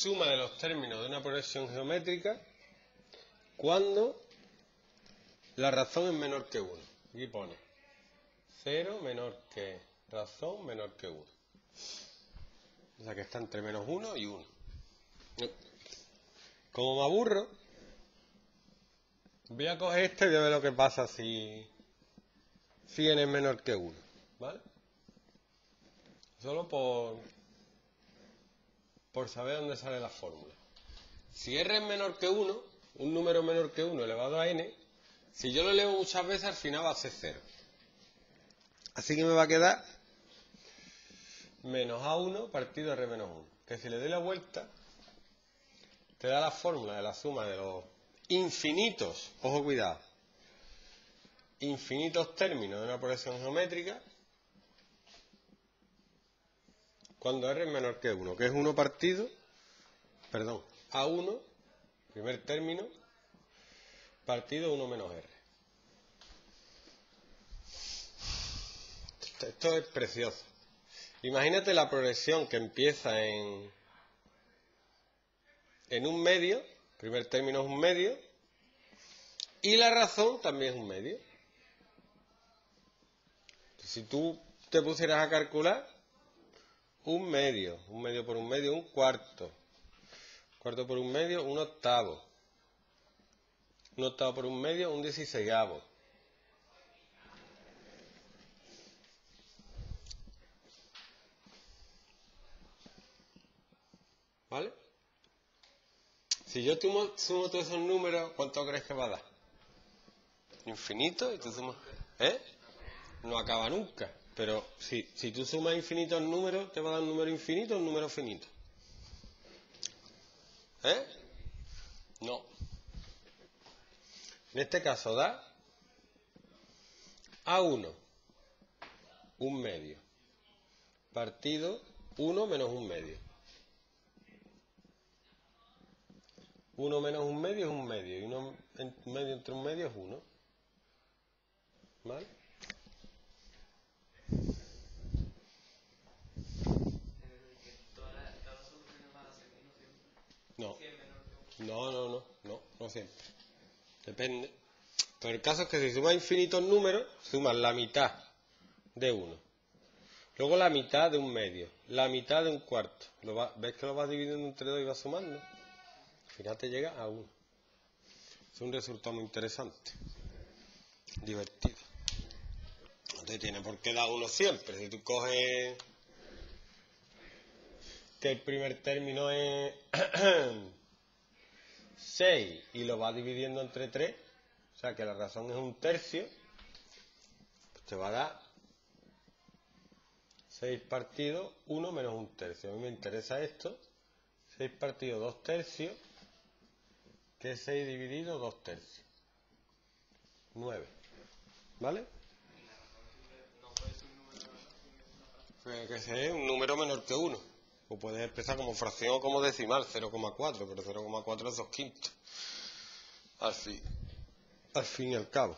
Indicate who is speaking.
Speaker 1: suma de los términos de una progresión geométrica cuando la razón es menor que 1. Aquí pone 0 menor que razón menor que 1. O sea que está entre menos 1 y 1. Como me aburro, voy a coger este y voy a ver lo que pasa si, si n es menor que 1. ¿Vale? Solo por, por saber dónde sale la fórmula. Si r es menor que 1, un número menor que 1 elevado a n, si yo lo leo muchas veces al final va a ser 0. Así que me va a quedar menos a1 partido r menos 1. Que si le doy la vuelta, te da la fórmula de la suma de los infinitos, ojo cuidado, infinitos términos de una progresión geométrica cuando r es menor que 1, que es 1 partido, perdón, a1, primer término, partido 1 menos r. Esto es precioso. Imagínate la progresión que empieza en, en un medio, primer término es un medio, y la razón también es un medio. Si tú te pusieras a calcular, un medio, un medio por un medio, un cuarto, cuarto por un medio, un octavo, un octavo por un medio, un dieciséisavo. ¿Vale? Si yo sumo, sumo todos esos números, ¿cuánto crees que va a dar? Infinito, y tú sumas, ¿eh? No acaba nunca. Pero si, si tú sumas infinitos números, te va a dar un número infinito o un número finito. ¿Eh? No. En este caso da A1, un medio, partido 1 menos un medio. 1 menos un medio es un medio, y uno medio entre un medio es 1. ¿Vale? No. No, no, no, no, no siempre. Depende. Pero el caso es que si sumas infinitos números, sumas la mitad de uno. Luego la mitad de un medio. La mitad de un cuarto. ¿Ves que lo vas dividiendo entre dos y vas sumando? Al final te llega a uno. Es un resultado muy interesante. Divertido. No te tiene por qué dar uno siempre. Si tú coges que el primer término es 6 y lo va dividiendo entre 3, o sea que la razón es un tercio, pues te va a dar 6 partidos, 1 menos un tercio. A mí me interesa esto, 6 partidos, 2 tercios, que es 6 dividido 2 tercios. 9. ¿Vale? Pues que sea un número menor que 1. O puedes expresar como fracción o como decimal, 0,4, pero 0,4 es 2 quintos. Al fin, al fin y al cabo.